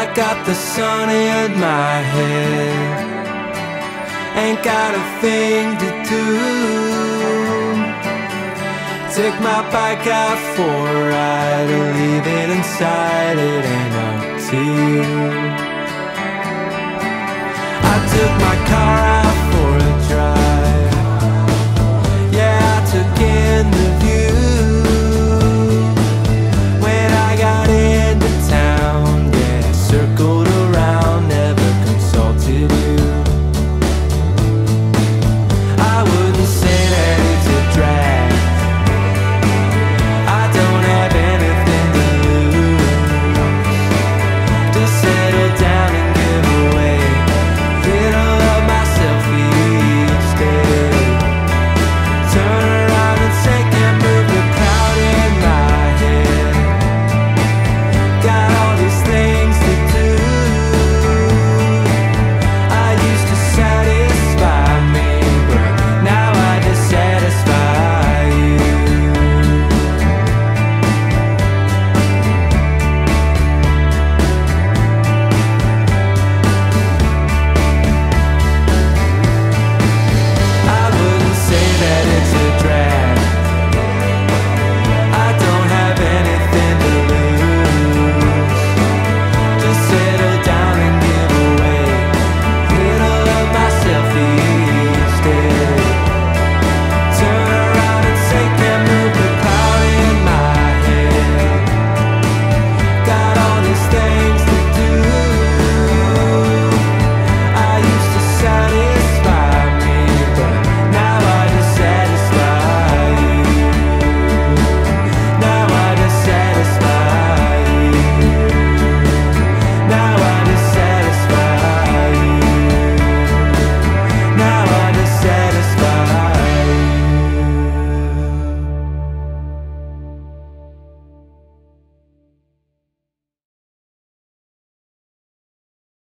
I got the sun in my head. Ain't got a thing to do. Take my bike out for a ride Or leave it inside, it ain't up to you.